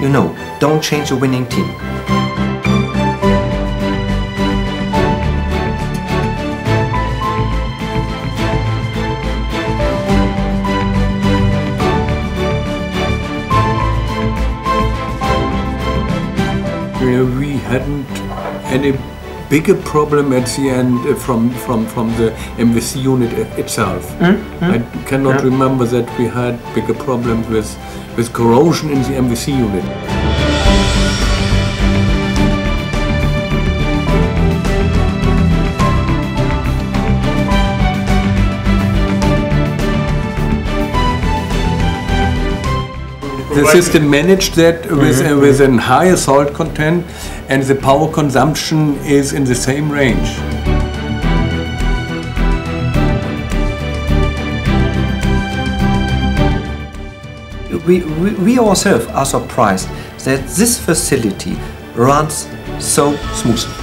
you know, don't change the winning team. we hadn't any bigger problem at the end uh, from from from the MVC unit itself. Mm -hmm. I cannot yeah. remember that we had bigger problems with with corrosion in the MVC unit. The system managed that with, mm -hmm. uh, with a higher salt content and the power consumption is in the same range. We, we, we ourselves are surprised that this facility runs so smoothly.